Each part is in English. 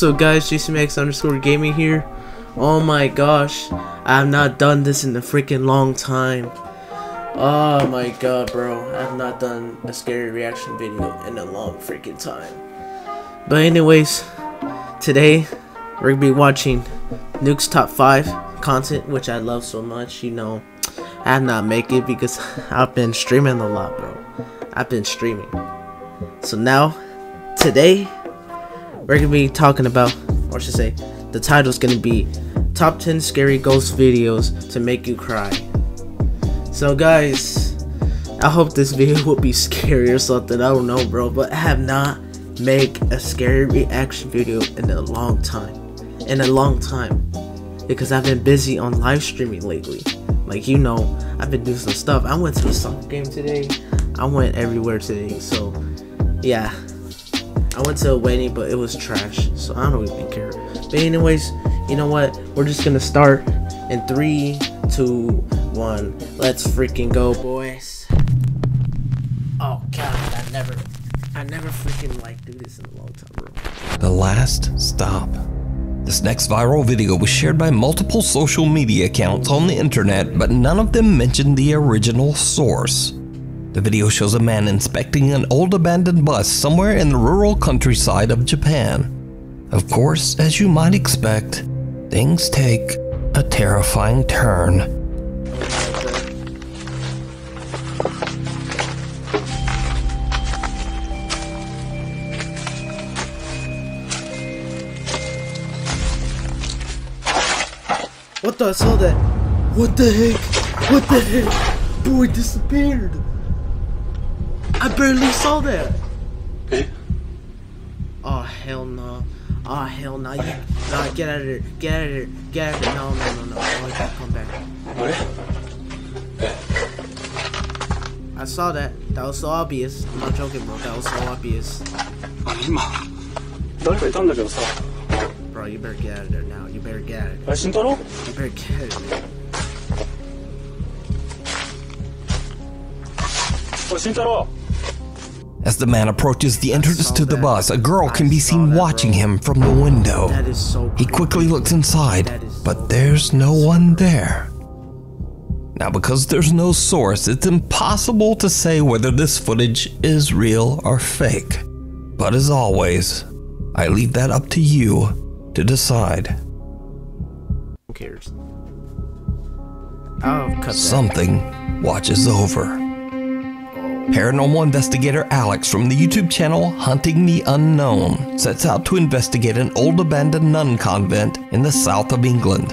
So guys, GCMX underscore gaming here. Oh my gosh, I have not done this in a freaking long time. Oh my god, bro, I have not done a scary reaction video in a long freaking time. But anyways, today we're gonna be watching Nuke's top five content, which I love so much. You know, I have not make it because I've been streaming a lot, bro. I've been streaming. So now, today we're gonna be talking about, or I should say, the title's gonna be Top 10 Scary Ghost Videos to Make You Cry. So guys, I hope this video will be scary or something, I don't know bro, but I have not made a scary reaction video in a long time. In a long time. Because I've been busy on live streaming lately. Like you know, I've been doing some stuff. I went to the soccer game today. I went everywhere today, so yeah. I went to a wedding, but it was trash, so I don't even care. But anyways, you know what? We're just gonna start in three, two, one. Let's freaking go, boys. Oh god, I never, I never freaking like do this in a long time, bro. The Last Stop. This next viral video was shared by multiple social media accounts on the internet, but none of them mentioned the original source. The video shows a man inspecting an old abandoned bus somewhere in the rural countryside of Japan. Of course, as you might expect, things take a terrifying turn. What the? I saw that. What the heck? What the heck? Boy disappeared. I barely saw that. Oh hell no. Oh hell no. You, no, get out of here! Get out of here! Get out of here! No, no, no, no. Oh, you come back. What? I saw that. That was so obvious. I'm not joking, bro. That was so obvious. Bro, you better get out of there now. You better get out of there. 아, 진짜로? You better get out of there. 어, 진짜로? As the man approaches the entrance to the bus, a girl can be seen watching him from the window. So He quickly looks inside, but there's no one there. Now, because there's no source, it's impossible to say whether this footage is real or fake. But as always, I leave that up to you to decide. Who cares? I'll cut that. Something watches over. Paranormal investigator Alex from the YouTube channel Hunting the Unknown sets out to investigate an old abandoned nun convent in the south of England.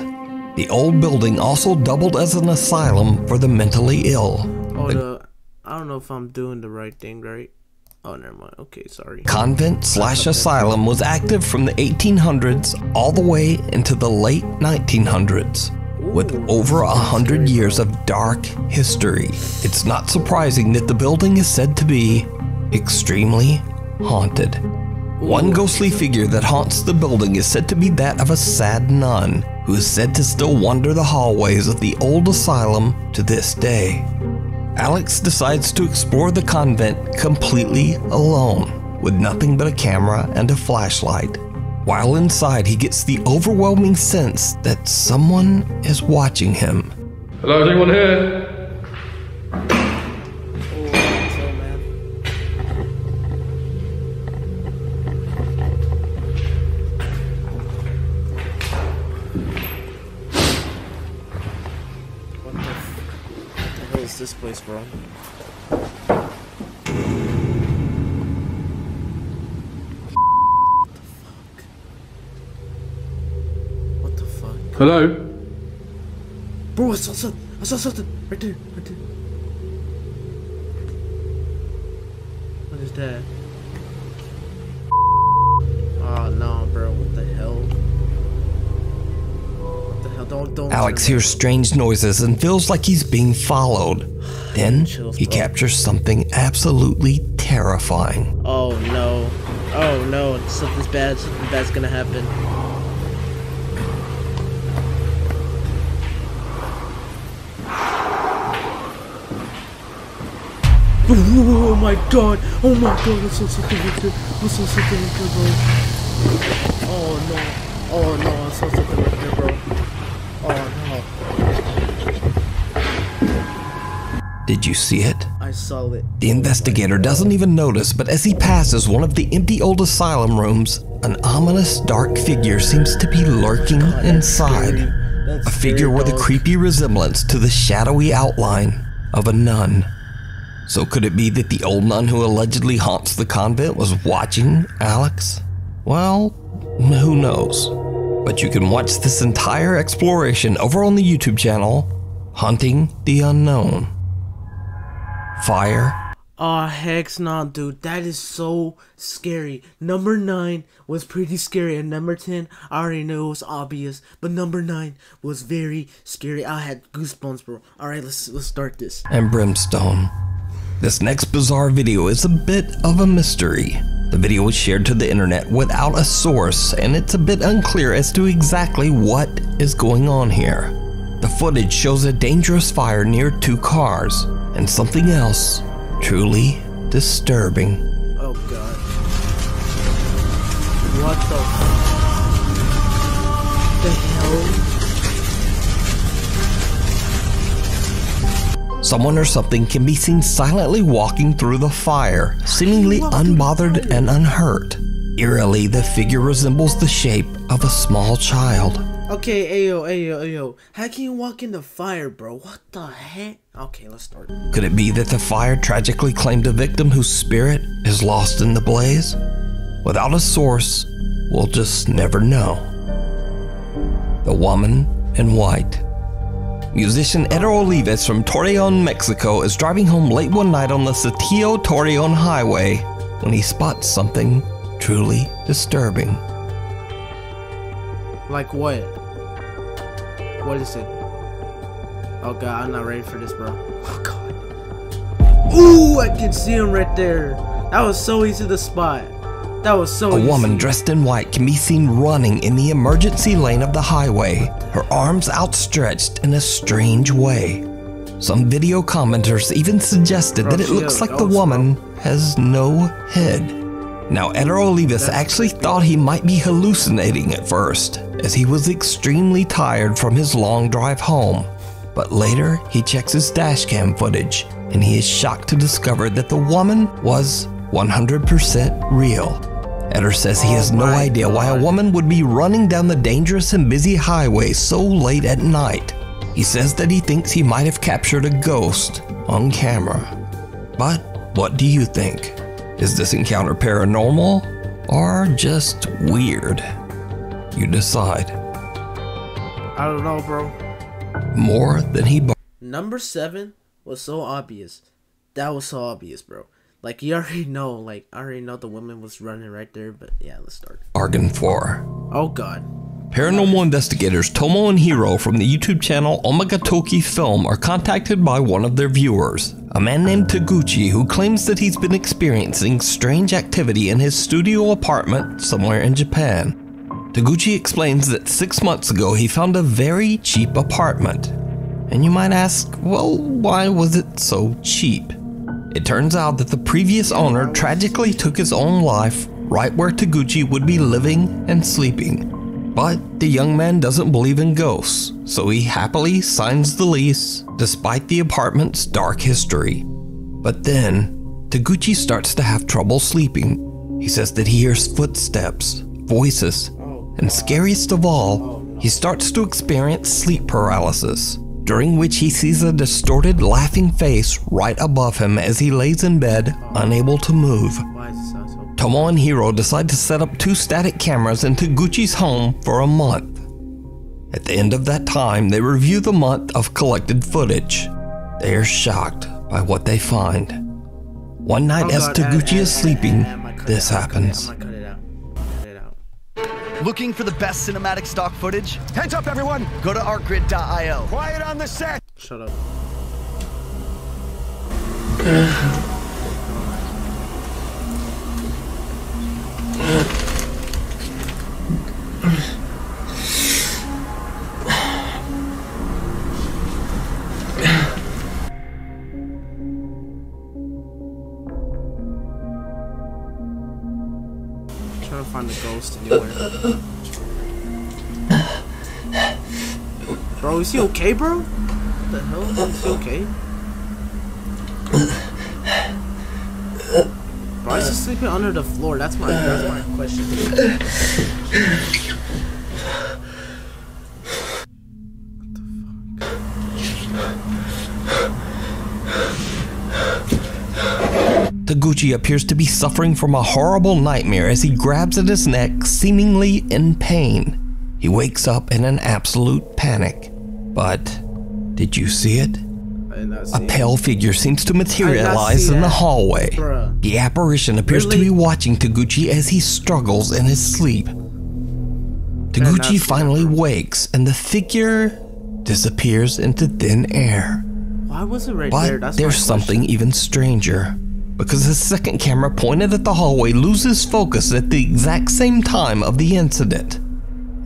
The old building also doubled as an asylum for the mentally ill. Oh, the, I don't know if I'm doing the right thing, right? Oh, never mind. Okay, sorry. Convent slash asylum was active from the 1800s all the way into the late 1900s. With over a hundred years of dark history, it's not surprising that the building is said to be extremely haunted. One ghostly figure that haunts the building is said to be that of a sad nun, who is said to still wander the hallways of the old asylum to this day. Alex decides to explore the convent completely alone, with nothing but a camera and a flashlight. While inside, he gets the overwhelming sense that someone is watching him. Hello, is anyone here? Oh, man. What the, f- what the hell is this place, bro? Hello? Bro, I saw something. I saw something. Right there. Right there. What is that? Oh no, bro. What the hell? What the hell? Don't don't. Alex turn hears strange noises and feels like he's being followed. Then Chills, he bro. captures something absolutely terrifying. Oh no. Oh no. Something's bad. Something bad's gonna happen. Oh my god! Oh my god! I saw something right there! I saw something right there, bro. Oh no. Oh no, I saw something right there, bro. Oh no. Did you see it? I saw it. The investigator doesn't even notice, but as he passes one of the empty old asylum rooms, an ominous dark figure seems to be lurking God, inside. A figure with a creepy resemblance to the shadowy outline of a nun. So could it be that the old nun who allegedly haunts the convent was watching Alex? Well, who knows? But you can watch this entire exploration over on the YouTube channel, Hunting the Unknown. Fire, Oh heck no, dude. That is so scary. Number nine was pretty scary, and number ten, I already knew it was obvious, but number nine was very scary. I had goosebumps, bro. All right, let's let's start this. and brimstone. This next bizarre video is a bit of a mystery. The video was shared to the internet without a source, and it's a bit unclear as to exactly what is going on here. The footage shows a dangerous fire near two cars, and something else truly disturbing. Oh god. What the? The hell? Someone or something can be seen silently walking through the fire, seemingly walk through the unbothered and unhurt. Eerily, the figure resembles the shape of a small child. Okay, ayo, ayo, ayo. How can you walk in the fire, bro? What the heck? Okay, let's start. Could it be that the fire tragically claimed a victim whose spirit is lost in the blaze? Without a source, we'll just never know. The Woman in White. Musician Eder Olivas from Torreon, Mexico is driving home late one night on the Saltillo Torreon Highway when he spots something truly disturbing. Like what? What is it? Oh god, I'm not ready for this, bro. Oh god. Ooh, I can see him right there. That was so easy to spot. That was so A easy. woman dressed in white can be seen running in the emergency lane of the highway, her arms outstretched in a strange way. Some video commenters even suggested Bro, that oh, it looks like the woman has no head. Now, Eder Olivas actually thought he might be hallucinating at first, as he was extremely tired from his long drive home. But later, he checks his dashcam footage, and he is shocked to discover that the woman was 100% real. Eder says he has no oh idea why a woman would be running down the dangerous and busy highway so late at night. He says that he thinks he might have captured a ghost on camera. But what do you think? Is this encounter paranormal or just weird? You decide. I don't know, bro. More than he bar- Number seven was so obvious. That was so obvious, bro. Like you already know. Like I already know the woman was running right there. But yeah, let's start. Argon 4. Oh god. Paranormal investigators Tomo and Hiro from the YouTube channel Omagatoki Film are contacted by one of their viewers, a man named Taguchi who claims that he's been experiencing strange activity in his studio apartment somewhere in Japan. Taguchi explains that six months ago he found a very cheap apartment. And you might ask, well, why was it so cheap? It turns out that the previous owner tragically took his own life right where Taguchi would be living and sleeping. But the young man doesn't believe in ghosts, so he happily signs the lease despite the apartment's dark history. But then, Taguchi starts to have trouble sleeping. He says that he hears footsteps, voices, and scariest of all, he starts to experience sleep paralysis, during which he sees a distorted, laughing face right above him as he lays in bed, unable to move. Why is this sound so? Tomo and Hiro decide to set up two static cameras in Taguchi's home for a month. At the end of that time, they review the month of collected footage. They are shocked by what they find. One night, Oh, as Taguchi is sleeping, I- I might cut this it out, I might cut it- happens. Looking for the best cinematic stock footage? Hands up, everyone! Go to artgrid.io. Quiet on the set! Shut up. Uh, trying to find ghost. ghost anywhere. Bro, is he okay, bro? What the hell? Is he okay? Bro, is he sleeping under the floor? That's my that's my question. Taguchi appears to be suffering from a horrible nightmare as he grabs at his neck, seemingly in pain. He wakes up in an absolute panic. But did you see it? I did not A it. pale figure seems to materialize in the hallway. Bruh. The apparition appears to be watching Taguchi as he struggles in his sleep. Taguchi finally wakes and the figure disappears into thin air. Why was it right But there? That's there's something even stranger. Because the second camera pointed at the hallway loses focus at the exact same time of the incident.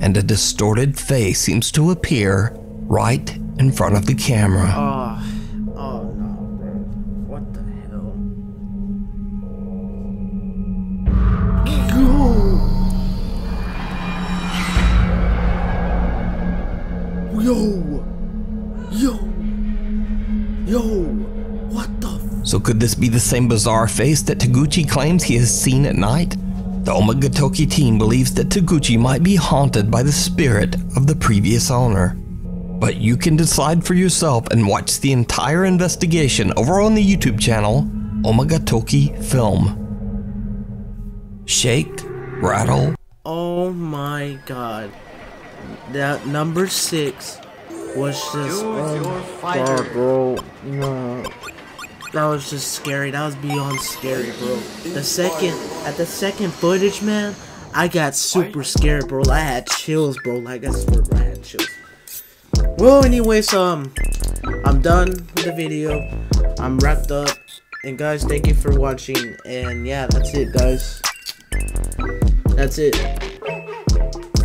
And a distorted face seems to appear right in front of the camera. Oh, oh no. What the hell? Yo! Yo! So could this be the same bizarre face that Taguchi claims he has seen at night? The Omagatoki team believes that Taguchi might be haunted by the spirit of the previous owner. But you can decide for yourself and watch the entire investigation over on the YouTube channel Omagatoki Film. Shake, rattle, Oh my god. That number six was just oh god, bro. No. That was just scary. That was beyond scary, bro. The second at the second footage, man, I got super scared, bro. I had chills, bro. Like I swear, bro, I had chills. Well, anyways, um, I'm done with the video. I'm wrapped up. And guys, thank you for watching. And yeah, that's it, guys. That's it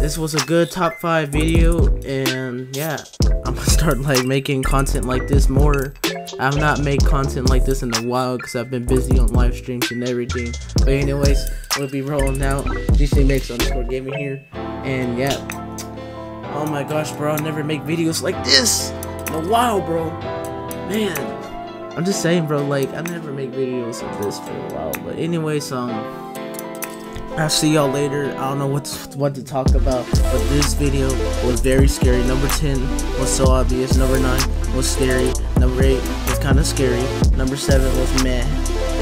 this was a good top five video and yeah i'm gonna start like making content like this more i've not made content like this in a while because i've been busy on live streams and everything. But anyways we'll be rolling out. GCMX underscore gaming here. And yeah. Oh my gosh bro i'll never make videos like this in a while bro. Man. I'm just saying bro like i never make videos like this for a while. But anyways um I'll see y'all later. I don't know what to, what to talk about, but this video was very scary. Number 10 was so obvious. Number 9 was scary. Number 8 was kind of scary. Number 7 was meh.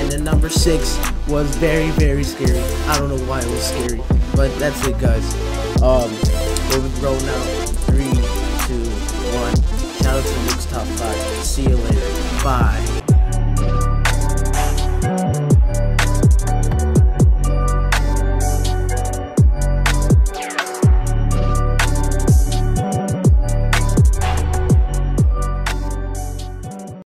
And then number 6 was very, very scary. I don't know why it was scary, but that's it, guys. Um, we'll be rolling out. 3, 2, 1. Shout out to Nuke's Top 5. See you later. Bye.